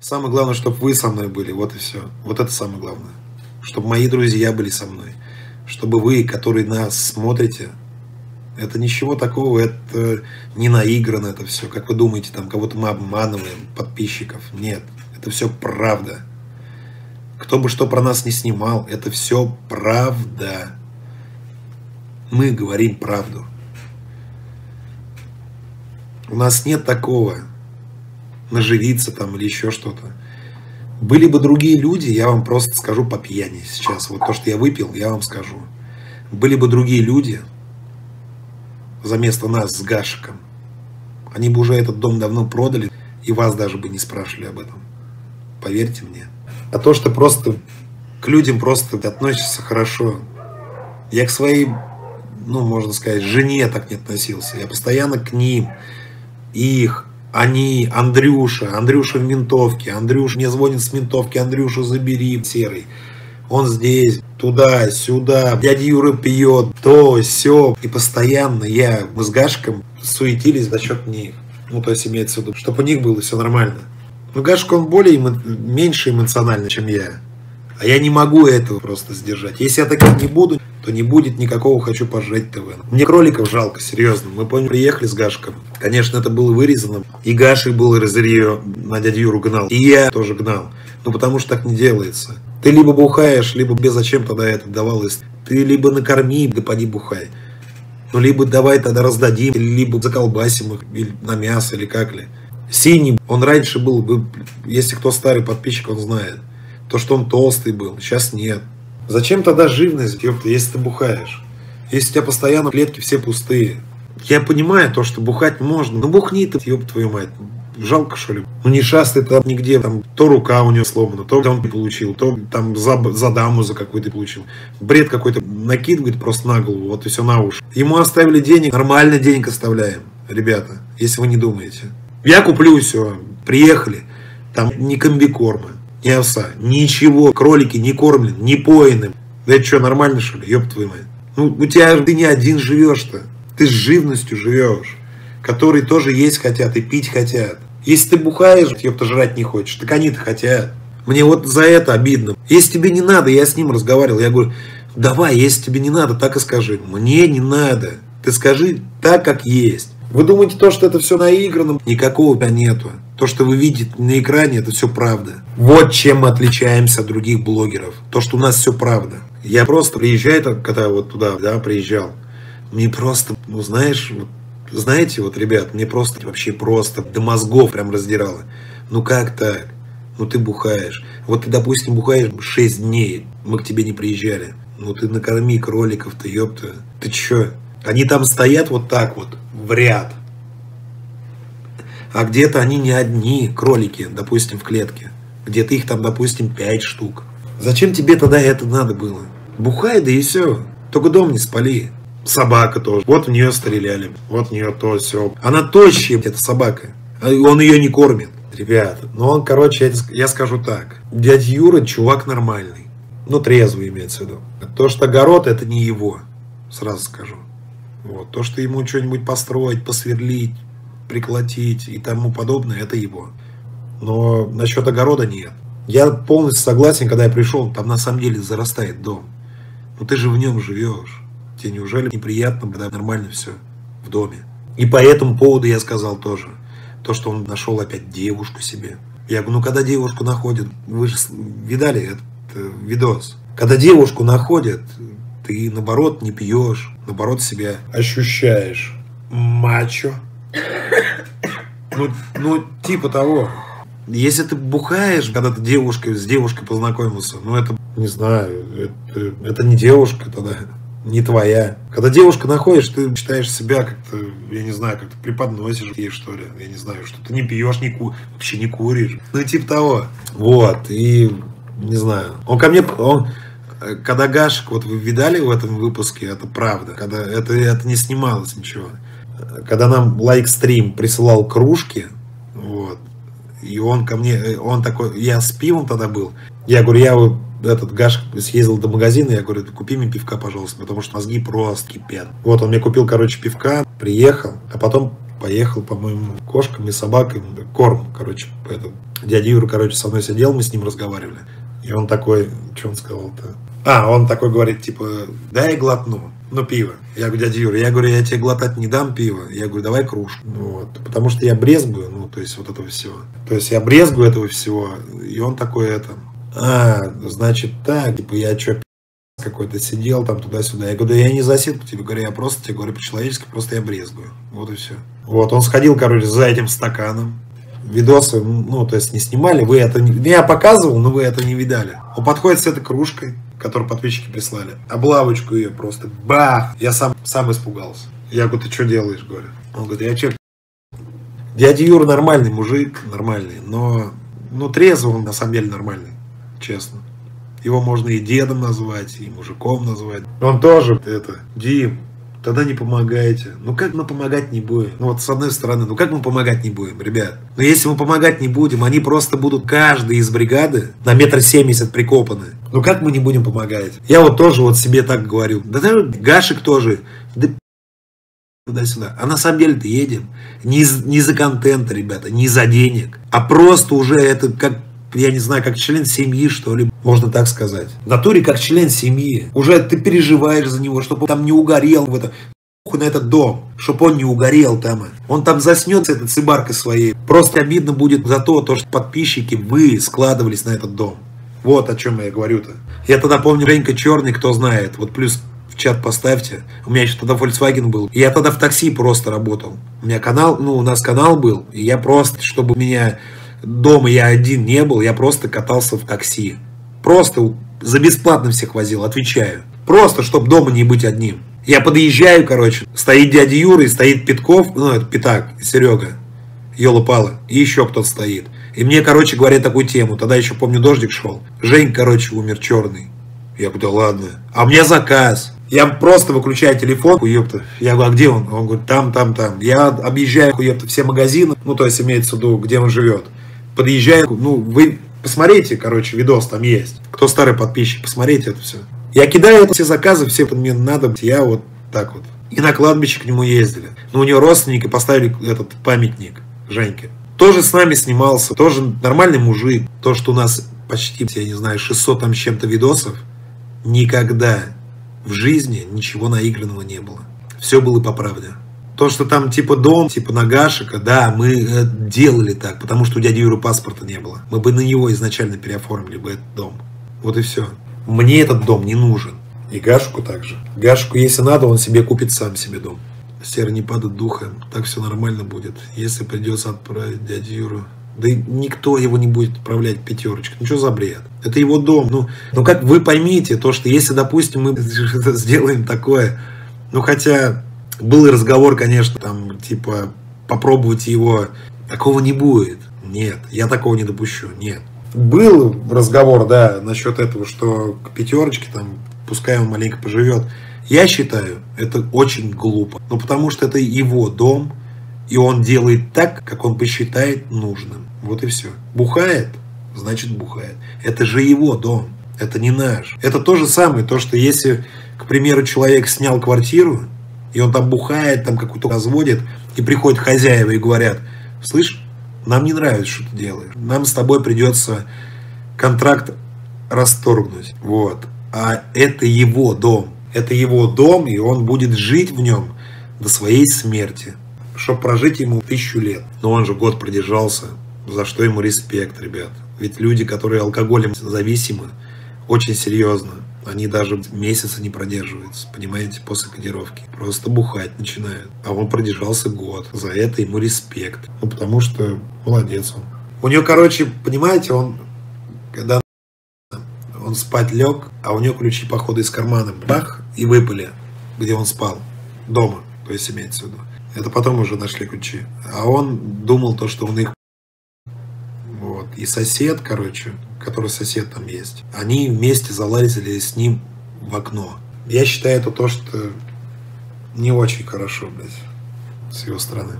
Самое главное, чтобы вы со мной были, вот и все. Вот это самое главное. Чтобы мои друзья были со мной. Чтобы вы, которые нас смотрите, это ничего такого, это не наиграно это все. Как вы думаете, там кого-то мы обманываем, подписчиков. Нет, это все правда. Кто бы что про нас не снимал, это все правда. Мы говорим правду. У нас нет такого наживиться там или еще что-то. Были бы другие люди, я вам просто скажу по пьяни сейчас. Вот то, что я выпил, я вам скажу. Были бы другие люди за место нас с Гашиком. Они бы уже этот дом давно продали, и вас даже бы не спрашивали об этом. Поверьте мне. А то, что просто к людям просто относишься хорошо. Я к своей, ну, можно сказать, жене так не относился. Я постоянно к ним, их, они, Андрюша, Андрюша в ментовке, Андрюша мне звонит с ментовки, Андрюша забери, серый. Он здесь, туда, сюда, дядя Юра пьет, то, все. И постоянно я, с Гашком суетились за счет них. Ну, то есть имеется в виду, чтобы у них было все нормально. Но Гашка, он более, меньше эмоциональный, чем я. А я не могу этого просто сдержать. Если я таким не буду, то не будет никакого «хочу пожрать ТВ». Мне кроликов жалко, серьезно. Мы, помню, приехали с Гашком. Конечно, это было вырезано. И Гашек был разырье на дядю Юру гнал. И я тоже гнал. Ну, потому что так не делается. Ты либо бухаешь, либо без зачем тогда это давалось. Ты либо накорми, да поди бухай. Ну, либо давай тогда раздадим, либо заколбасим их, или на мясо, или как ли. Синий, он раньше был, если кто старый подписчик, он знает. То, что он толстый был, сейчас нет. Зачем тогда живность, ёпта, если ты бухаешь? Если у тебя постоянно клетки все пустые. Я понимаю то, что бухать можно, но бухни ты, ёб твою мать. Жалко, что ли? Ну не шастай там нигде, там то рука у него сломана, то он получил, то там за, за даму за какой-то получил. Бред какой-то накидывает просто на голову, вот и все на уши. Ему оставили денег, нормально денег оставляем, ребята, если вы не думаете. Я куплю все, приехали, там не комбикормы, ни овса, ничего, кролики не кормлены, не поены. Да это что, нормально что ли, ёб твою мать? Ну, у тебя ты не один живешь-то, ты с живностью живешь, которые тоже есть хотят и пить хотят. Если ты бухаешь, ёпта, жрать не хочешь, так они-то хотят. Мне вот за это обидно. Если тебе не надо, я с ним разговаривал, я говорю, давай, если тебе не надо, так и скажи. Мне не надо. Ты скажи так, как есть. Вы думаете, то, что это все наиграно? Никакого нету. То, что вы видите на экране, это все правда. Вот чем мы отличаемся от других блогеров. То, что у нас все правда. Я просто приезжаю, когда вот туда, да, приезжал, мне просто, ну знаешь, вот, знаете, вот, ребят, мне просто вообще просто до мозгов прям раздирало. Ну как так? Ну ты бухаешь. Вот ты, допустим, бухаешь 6 дней, мы к тебе не приезжали. Ну ты накорми кроликов-то, ёпта. Ты чё? Они там стоят вот так вот, в ряд. А где-то они не одни кролики, допустим, в клетке. Где-то их там, допустим, пять штук. Зачем тебе тогда это надо было? Бухай, да и все. Только дом не спали. Собака тоже. Вот в нее стреляли. Вот в нее то все. Она тощая, эта собака. А он ее не кормит. Ребята, ну он, короче, я скажу так. Дядя Юра чувак нормальный. Ну, трезвый имеется в виду. То, что огород, это не его. Сразу скажу. Вот. То, что ему что-нибудь построить, посверлить, приколотить и тому подобное, это его. Но насчет огорода нет. Я полностью согласен, когда я пришел, там на самом деле зарастает дом. Но ты же в нем живешь. Тебе неужели неприятно, когда нормально все в доме? И по этому поводу я сказал тоже. То, что он нашел опять девушку себе. Я говорю, ну когда девушку находят, вы же видали этот э, видос. Когда девушку находят, ты наоборот не пьешь, наоборот себя ощущаешь мачо. Ну, ну, типа того. Если ты бухаешь, когда ты девушкой, с девушкой познакомился, ну это, не знаю, это, это не девушка тогда, не твоя. Когда девушка находишь, ты считаешь себя как-то, я не знаю, как-то преподносишь ей, что ли, я не знаю, что ты не пьешь, не ку вообще не куришь. Ну, типа того. Вот, и, не знаю, он ко мне, он, когда Гашек, вот вы видали в этом выпуске, это правда, когда это, это не снималось ничего. Когда нам лайкстрим присылал кружки, вот, и он ко мне, он такой, я с пивом тогда был, я говорю, я вот этот Гаш съездил до магазина, я говорю, купи мне пивка, пожалуйста, потому что мозги просто кипят. Вот, он мне купил, короче, пивка, приехал, а потом поехал, по-моему, кошкам и собакам, корм, короче, этот, Дядя Юра, короче, со мной сидел, мы с ним разговаривали. И он такой, что он сказал-то? А, он такой говорит, типа, дай глотну. Ну, пиво. Я говорю, дядя Юра, я говорю, я тебе глотать не дам пиво. Я говорю, давай кружку. Вот. Потому что я брезгую, ну, то есть вот этого всего. То есть я брезгую этого всего. И он такой, это, а, значит так, типа, я что, какой-то сидел там туда-сюда. Я говорю, да я не засидку тебе говорю, я просто тебе говорю по-человечески, просто я брезгую. Вот и все. Вот, он сходил, короче, за этим стаканом. Видосы, ну, то есть не снимали, вы это не... Я показывал, но вы это не видали. Он подходит с этой кружкой, которую подписчики прислали. Облавочку ее просто, бах! Я сам, сам испугался. Я говорю, ты что делаешь, говорю. Он говорит, я что? Дядя Юра нормальный мужик, нормальный, но, ну, трезвый он на самом деле нормальный, честно. Его можно и дедом назвать, и мужиком назвать. Он тоже это, Дим, тогда не помогайте. Ну как мы помогать не будем? Ну вот с одной стороны, ну как мы помогать не будем, ребят? Но если мы помогать не будем, они просто будут каждый из бригады на метр семьдесят прикопаны. Ну как мы не будем помогать? Я вот тоже вот себе так говорю. Да даже Гашек тоже. Да туда-сюда. А на самом деле-то едем не, не за контент, ребята, не за денег, а просто уже это как я не знаю, как член семьи, что ли, можно так сказать. В натуре как член семьи. Уже ты переживаешь за него, чтобы он там не угорел в это на этот дом, чтобы он не угорел там. Он там заснет с этой цибаркой своей. Просто обидно будет за то, то, что подписчики, вы складывались на этот дом. Вот о чем я говорю-то. Я тогда помню, Женька Черный, кто знает, вот плюс в чат поставьте. У меня еще тогда Volkswagen был. Я тогда в такси просто работал. У меня канал, ну, у нас канал был, и я просто, чтобы меня дома я один не был, я просто катался в такси. Просто за бесплатно всех возил, отвечаю. Просто, чтобы дома не быть одним. Я подъезжаю, короче, стоит дядя Юра и стоит Питков, ну, это Питак, Серега, Ёла-Пала, и еще кто-то стоит. И мне, короче, говорят такую тему, тогда еще, помню, дождик шел. Жень, короче, умер черный. Я говорю, да ладно. А меня заказ. Я просто выключаю телефон, хуёпта. Я говорю, а где он? Он говорит, там, там, там. Я объезжаю, хуёпта, все магазины, ну, то есть имеется в виду, где он живет подъезжаю, ну, вы посмотрите, короче, видос там есть. Кто старый подписчик, посмотрите это все. Я кидаю все заказы, все мне надо, я вот так вот. И на кладбище к нему ездили. Но у него родственники поставили этот памятник Женьке. Тоже с нами снимался, тоже нормальный мужик. То, что у нас почти, я не знаю, 600 там чем-то видосов, никогда в жизни ничего наигранного не было. Все было по правде. То, что там типа дом, типа Нагашика, да, мы э, делали так, потому что у дяди Юры паспорта не было. Мы бы на него изначально переоформили бы этот дом. Вот и все. Мне этот дом не нужен. И Гашку также. Гашку, если надо, он себе купит сам себе дом. Серый не падает духом, так все нормально будет. Если придется отправить дядю Юру да и никто его не будет отправлять пятерочку. Ну что за бред? Это его дом. Ну, ну как вы поймите, то, что если, допустим, мы сделаем такое, ну хотя был разговор, конечно, там, типа, попробовать его. Такого не будет. Нет, я такого не допущу. Нет. Был разговор, да, насчет этого, что к пятерочке, там, пускай он маленько поживет. Я считаю, это очень глупо. Ну, потому что это его дом, и он делает так, как он посчитает нужным. Вот и все. Бухает, значит бухает. Это же его дом, это не наш. Это то же самое, то, что если, к примеру, человек снял квартиру, и он там бухает, там какую-то разводит, и приходят хозяева и говорят, слышь, нам не нравится, что ты делаешь. Нам с тобой придется контракт расторгнуть. Вот. А это его дом. Это его дом, и он будет жить в нем до своей смерти. Чтобы прожить ему тысячу лет. Но он же год продержался, за что ему респект, ребят. Ведь люди, которые алкоголем зависимы, очень серьезно они даже месяца не продерживаются, понимаете, после кодировки. Просто бухать начинают. А он продержался год. За это ему респект. Ну, потому что молодец он. У него, короче, понимаете, он, когда он спать лег, а у него ключи, походу, из кармана, бах, и выпали, где он спал, дома, то есть имеется в виду. Это потом уже нашли ключи. А он думал то, что он их... Вот. И сосед, короче, который сосед там есть, они вместе залазили с ним в окно. Я считаю это то, что не очень хорошо, блядь, с его стороны.